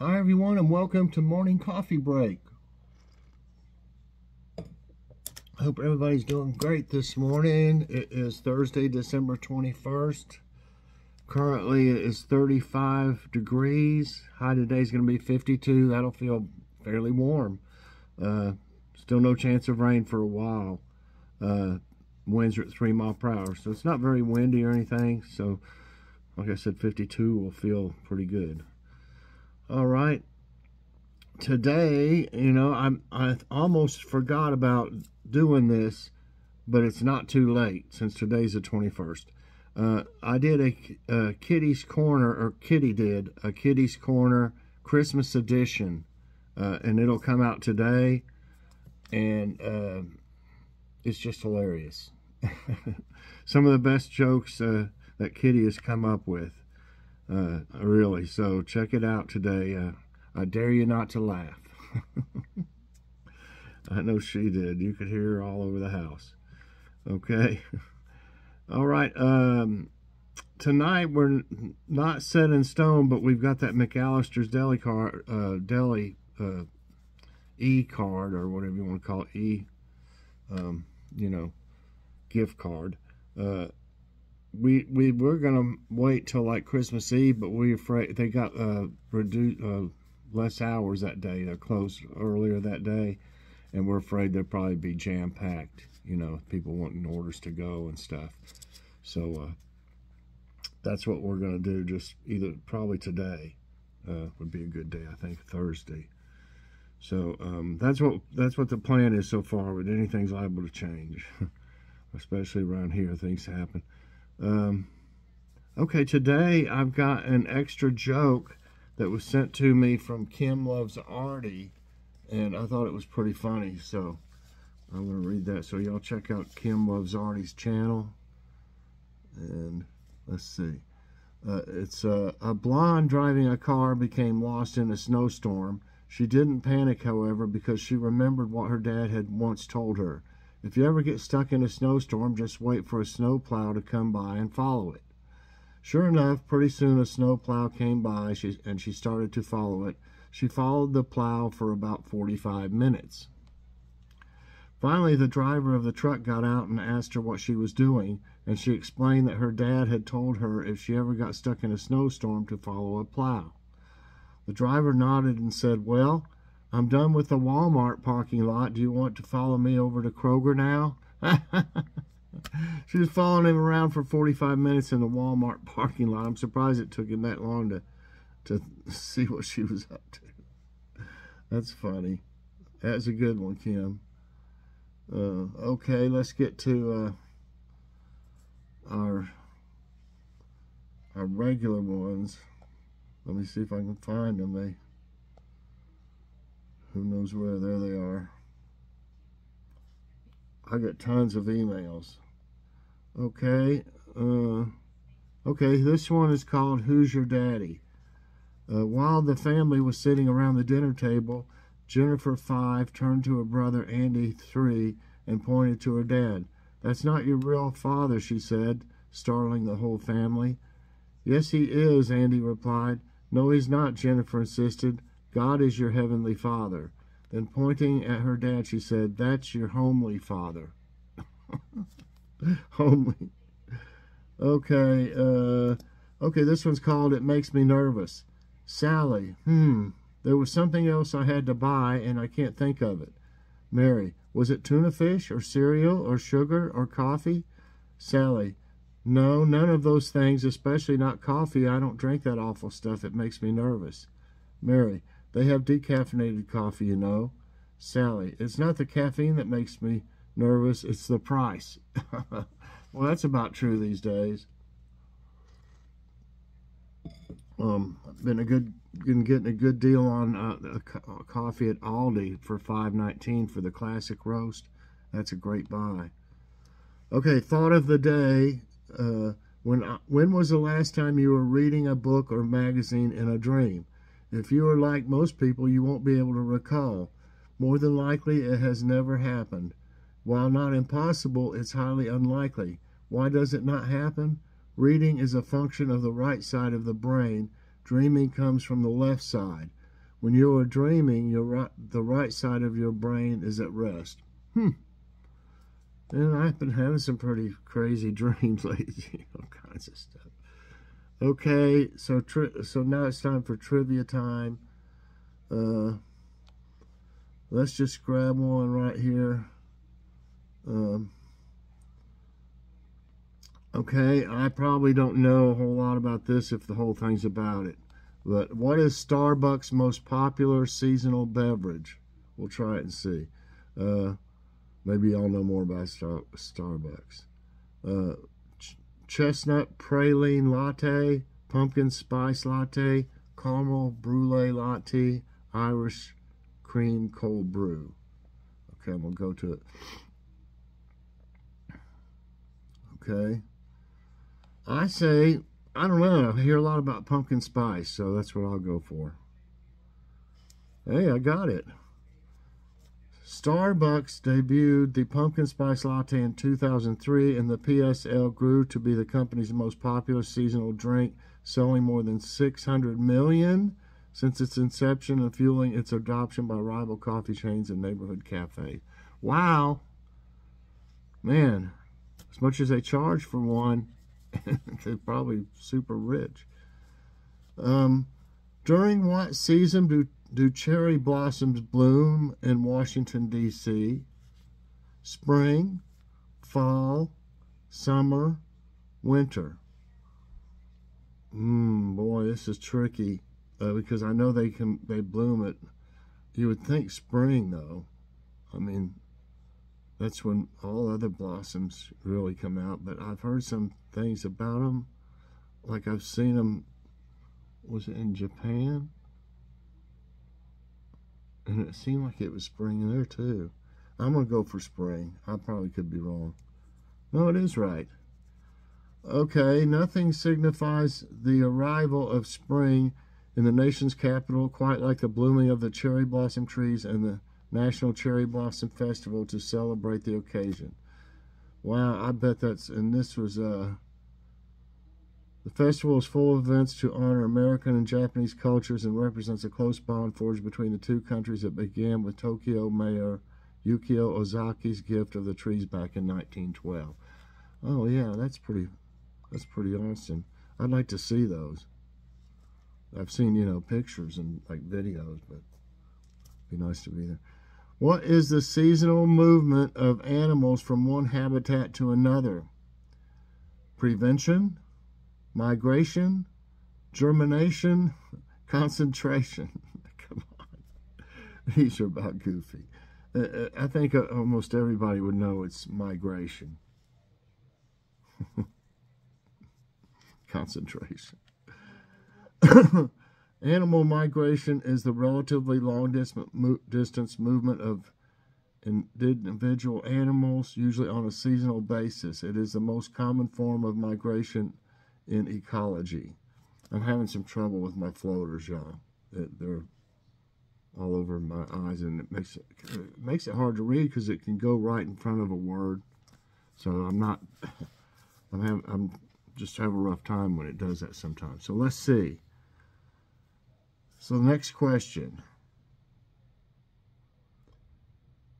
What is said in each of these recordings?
Hi, everyone, and welcome to Morning Coffee Break. I hope everybody's doing great this morning. It is Thursday, December 21st. Currently, it is 35 degrees. High today is going to be 52. That'll feel fairly warm. Uh, still no chance of rain for a while. Uh, winds are at 3 mile per hour, so it's not very windy or anything. So, like I said, 52 will feel pretty good. All right. Today, you know, I'm I almost forgot about doing this, but it's not too late since today's the 21st. Uh, I did a, a Kitty's Corner, or Kitty did a Kitty's Corner Christmas edition, uh, and it'll come out today, and uh, it's just hilarious. Some of the best jokes uh, that Kitty has come up with. Uh, really. So check it out today. Uh, I dare you not to laugh. I know she did. You could hear her all over the house. Okay. all right. Um, tonight we're not set in stone, but we've got that McAllister's Deli card, uh, Deli uh, E card or whatever you want to call it, E, um, you know, gift card. Uh, we we were gonna wait till like Christmas Eve, but we afraid they got uh reduced uh, less hours that day. They're closed earlier that day, and we're afraid they'll probably be jam packed. You know, people wanting orders to go and stuff. So uh, that's what we're gonna do. Just either probably today uh, would be a good day. I think Thursday. So um, that's what that's what the plan is so far. But anything's liable to change, especially around here. Things happen. Um, okay, today I've got an extra joke that was sent to me from Kim Loves Artie, and I thought it was pretty funny, so I'm going to read that. So y'all check out Kim Loves Artie's channel, and let's see. Uh, it's uh, a blonde driving a car became lost in a snowstorm. She didn't panic, however, because she remembered what her dad had once told her. If you ever get stuck in a snowstorm, just wait for a snowplow to come by and follow it. Sure enough, pretty soon a snowplow came by and she started to follow it. She followed the plow for about 45 minutes. Finally, the driver of the truck got out and asked her what she was doing, and she explained that her dad had told her if she ever got stuck in a snowstorm to follow a plow. The driver nodded and said, Well, I'm done with the Walmart parking lot. Do you want to follow me over to Kroger now? she was following him around for 45 minutes in the Walmart parking lot. I'm surprised it took him that long to to see what she was up to. That's funny. That's a good one, Kim. Uh, okay, let's get to uh, our our regular ones. Let me see if I can find them. They who knows where? There they are. I get tons of emails. Okay. Uh, okay, this one is called Who's Your Daddy? Uh, while the family was sitting around the dinner table, Jennifer, five, turned to her brother Andy, three, and pointed to her dad. That's not your real father, she said, startling the whole family. Yes, he is, Andy replied. No, he's not, Jennifer insisted. God is your heavenly father. Then pointing at her dad, she said, That's your homely father. homely. Okay, uh, okay, this one's called It Makes Me Nervous. Sally, hmm, there was something else I had to buy and I can't think of it. Mary, was it tuna fish or cereal or sugar or coffee? Sally, no, none of those things, especially not coffee. I don't drink that awful stuff. It makes me nervous. Mary, they have decaffeinated coffee, you know. Sally, it's not the caffeine that makes me nervous, it's the price. well, that's about true these days. Um, been a good, been getting a good deal on uh, a coffee at Aldi for five nineteen for the classic roast. That's a great buy. Okay, thought of the day. Uh, when uh, when was the last time you were reading a book or magazine in a dream? If you are like most people, you won't be able to recall. More than likely, it has never happened. While not impossible, it's highly unlikely. Why does it not happen? Reading is a function of the right side of the brain. Dreaming comes from the left side. when you are dreaming, your right, the right side of your brain is at rest. Hmm. And I've been having some pretty crazy dreams lately, all kinds of stuff. Okay, so so now it's time for trivia time. Uh, let's just grab one right here. Um, okay, I probably don't know a whole lot about this if the whole thing's about it. But what is Starbucks' most popular seasonal beverage? We'll try it and see. Uh, maybe y'all know more about Star Starbucks. Uh, chestnut praline latte, pumpkin spice latte, caramel brulee latte, Irish cream cold brew. Okay, I'm going to go to it. Okay. I say, I don't know. I hear a lot about pumpkin spice, so that's what I'll go for. Hey, I got it. Starbucks debuted the pumpkin spice latte in 2003, and the PSL grew to be the company's most popular seasonal drink, selling more than 600 million since its inception and fueling its adoption by rival coffee chains and neighborhood cafes. Wow. Man, as much as they charge for one, they're probably super rich. Um, during what season do, do cherry blossoms bloom in Washington, D.C.? Spring, fall, summer, winter. Mmm, boy, this is tricky uh, because I know they can they bloom it. You would think spring though. I mean, that's when all other blossoms really come out. But I've heard some things about them, like I've seen them. Was it in Japan? And it seemed like it was spring there too. I'm gonna go for spring. I probably could be wrong. No, it is right. Okay, nothing signifies the arrival of spring in the nation's capital, quite like the blooming of the cherry blossom trees and the National Cherry Blossom Festival to celebrate the occasion. Wow, I bet that's, and this was, uh, the festival is full of events to honor American and Japanese cultures and represents a close bond forged between the two countries that began with Tokyo Mayor Yukio Ozaki's gift of the trees back in 1912. Oh yeah, that's pretty, that's pretty awesome. I'd like to see those. I've seen, you know, pictures and like videos, but it'd be nice to be there. What is the seasonal movement of animals from one habitat to another? Prevention, migration, germination, concentration. Come on. These are about goofy. Uh, uh I think uh, almost everybody would know it's migration. concentration. Animal migration is the relatively long distance movement of individual animals, usually on a seasonal basis. It is the most common form of migration in ecology. I'm having some trouble with my floaters, y'all. They're all over my eyes, and it makes it, it makes it hard to read because it can go right in front of a word. So I'm not. I'm having, I'm just have a rough time when it does that sometimes. So let's see. So next question.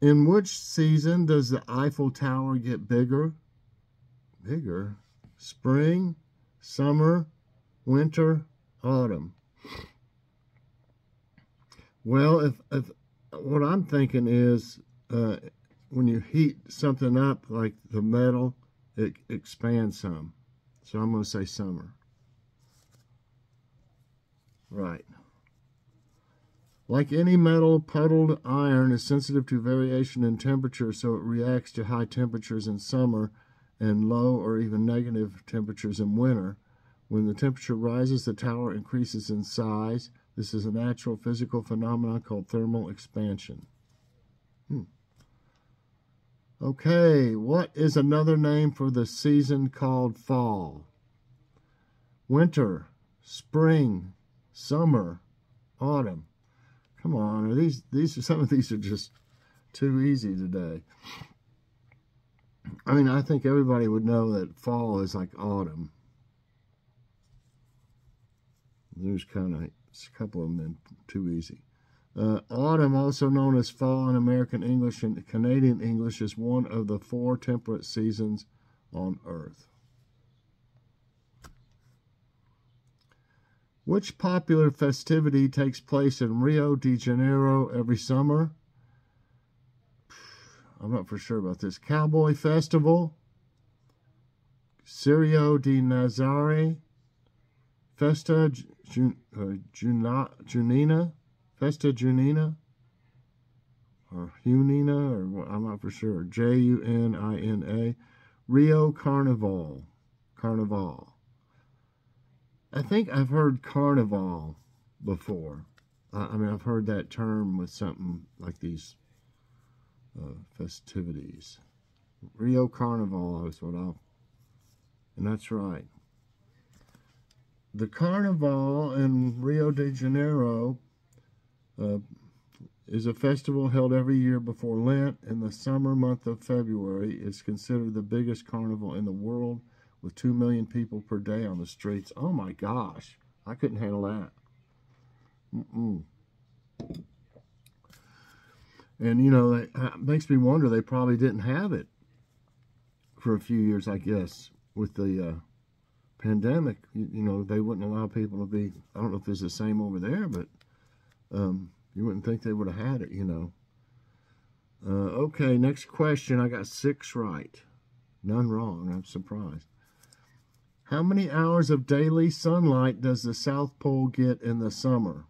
In which season does the Eiffel Tower get bigger? Bigger? Spring, summer, winter, autumn. Well, if, if what I'm thinking is uh, when you heat something up like the metal, it expands some. So I'm going to say summer. Right. Like any metal, puddled iron is sensitive to variation in temperature, so it reacts to high temperatures in summer and low or even negative temperatures in winter. When the temperature rises, the tower increases in size. This is a natural physical phenomenon called thermal expansion. Hmm. Okay, what is another name for the season called fall? Winter, spring, summer, autumn. Come on, are these these some of these are just too easy today. I mean, I think everybody would know that fall is like autumn. There's kind of a couple of them too easy. Uh, autumn, also known as fall in American English and Canadian English, is one of the four temperate seasons on Earth. Which popular festivity takes place in Rio de Janeiro every summer? I'm not for sure about this. Cowboy Festival, Circo de Nazare, Festa Jun, uh, Junina, Festa Junina, or Junina, or I'm not for sure. J U N I N A, Rio Carnival, Carnival. I think I've heard carnival before. I mean, I've heard that term with something like these uh, festivities. Rio Carnival is what I'll, and that's right. The Carnival in Rio de Janeiro uh, is a festival held every year before Lent in the summer month of February. It's considered the biggest carnival in the world with 2 million people per day on the streets. Oh my gosh, I couldn't handle that. Mm-mm. And, you know, it makes me wonder they probably didn't have it for a few years, I guess, with the uh, pandemic. You, you, know, they wouldn't allow people to be, I don't know if it's the same over there, but um, you wouldn't think they would have had it, you know. Uh, okay, next question. I got six right. None wrong. I'm surprised. How many hours of daily sunlight does the South Pole get in the summer?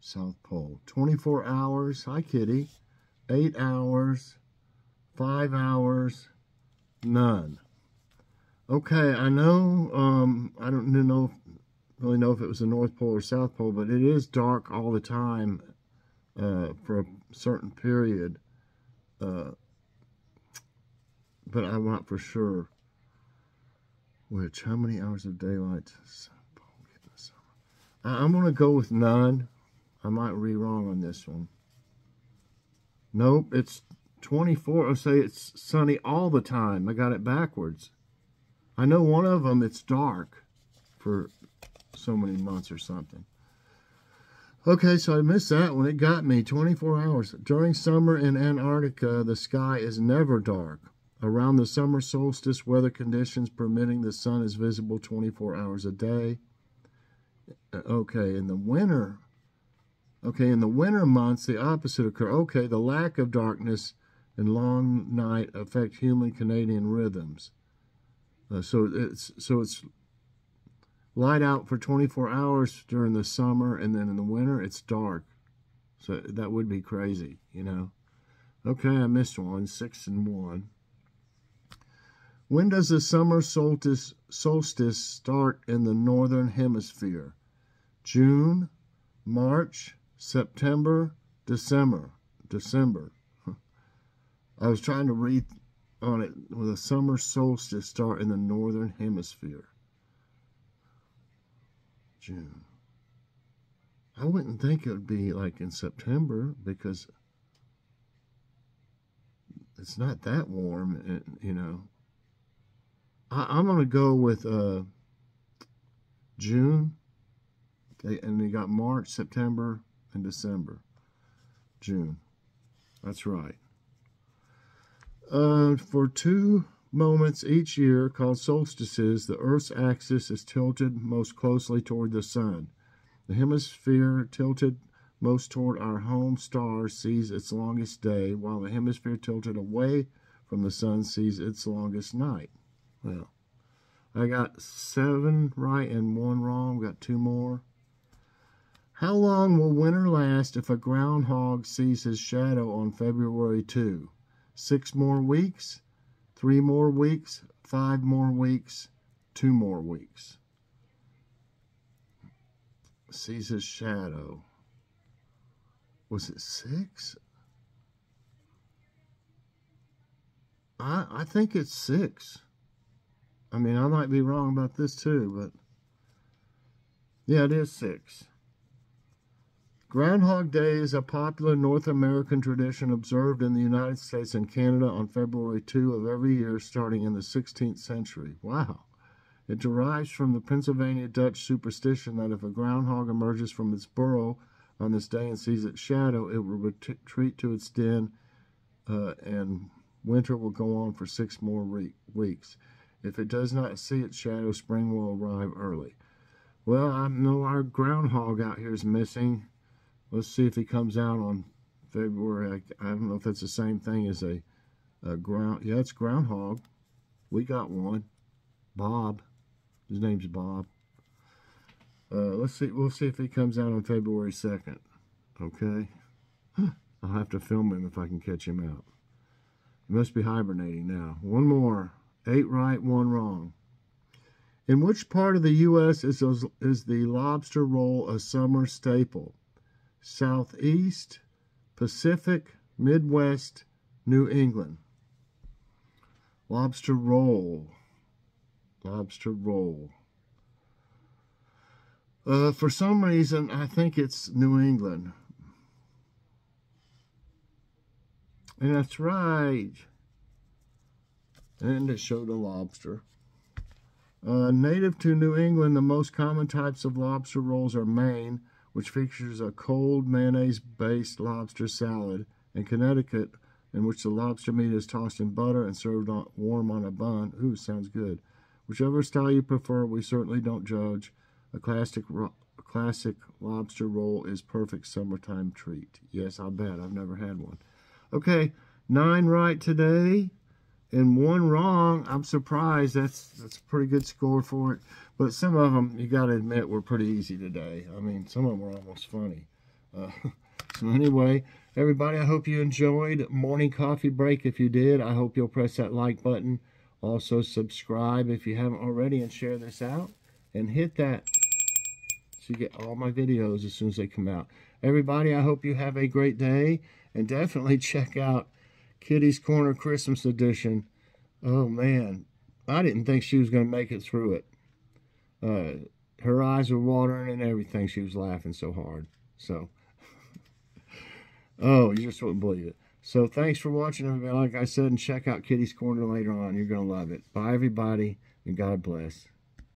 South Pole. 24 hours. Hi, Kitty. 8 hours. 5 hours. None. Okay, I know, um, I don't know, really know if it was the North Pole or South Pole, but it is dark all the time uh, for a certain period. Uh, but I'm not for sure. Which, how many hours of daylight I'm going to go with none. I might be wrong on this one. Nope, it's 24. I'll say it's sunny all the time. I got it backwards. I know one of them, it's dark for so many months or something. Okay, so I missed that one. It got me 24 hours. During summer in Antarctica, the sky is never dark. Around the summer solstice, weather conditions permitting, the sun is visible 24 hours a day. Uh, okay, in the winter, okay, in the winter months, the opposite occur. Okay, the lack of darkness and long night affect human Canadian rhythms. Uh, so it's so it's light out for 24 hours during the summer, and then in the winter it's dark. So that would be crazy, you know. Okay, I missed one, six and one. When does the summer solstice, solstice start in the northern hemisphere? June, March, September, December. December. I was trying to read on it with a summer solstice start in the northern hemisphere. June. I wouldn't think it would be like in September because it's not that warm, and, you know. I, am going to go with uh, June. And you got March, September, and December. June. That's right. Uh, for two moments each year, called solstices, the Earth's axis is tilted most closely toward the sun. The hemisphere tilted most toward our home star sees its longest day, while the hemisphere tilted away from the sun sees its longest night. Well, I got seven right and one wrong. Got two more. How long will winter last if a groundhog sees his shadow on February 2? Six more weeks? Three more weeks? Five more weeks? Two more weeks? Sees his shadow. Was it six? I I think it's six. I mean, I might be wrong about this too, but yeah, it is six. Groundhog Day is a popular North American tradition observed in the United States and Canada on February 2 of every year starting in the 16th century. Wow. It derives from the Pennsylvania Dutch superstition that if a groundhog emerges from its burrow on this day and sees its shadow, it will retreat to its den uh, and winter will go on for six more re- weeks. If it does not see its shadow, spring will arrive early. Well, I know our groundhog out here is missing. Let's see if he comes out on February. I, I don't know if that's the same thing as a, a ground. Yeah, it's groundhog. We got one. Bob. His name's Bob. Uh, let's see. We'll see if he comes out on February 2nd. Okay. I'll have to film him if I can catch him out. He must be hibernating now. One more. Eight right, one wrong. In which part of the U.S. is, is the lobster roll a summer staple? Southeast, Pacific, Midwest, New England. Lobster roll. Lobster roll. Uh, for some reason, I think it's New England. And that's right. And it showed a lobster. Uh, native to New England, the most common types of lobster rolls are Maine, which features a cold mayonnaise-based lobster salad, and Connecticut, in which the lobster meat is tossed in butter and served on, warm on a bun. Ooh, sounds good. Whichever style you prefer, we certainly don't judge. A classic, classic lobster roll is perfect summertime treat. Yes, I bet. I've never had one. Okay, nine right today and one wrong. I'm surprised. That's that's a pretty good score for it. But some of them, you got to admit, were pretty easy today. I mean, some of them were almost funny. Uh, so anyway, everybody, I hope you enjoyed morning coffee break. If you did, I hope you'll press that like button. Also, subscribe if you haven't already and share this out. And hit that so you get all my videos as soon as they come out. Everybody, I hope you have a great day. And definitely check out Kitty's Corner Christmas Edition. Oh, man. I didn't think she was going to make it through it. Uh, her eyes were watering and everything. She was laughing so hard. So, oh, you just wouldn't believe it. So, thanks for watching, everybody. Like I said, and check out Kitty's Corner later on. You're going to love it. Bye, everybody, and God bless.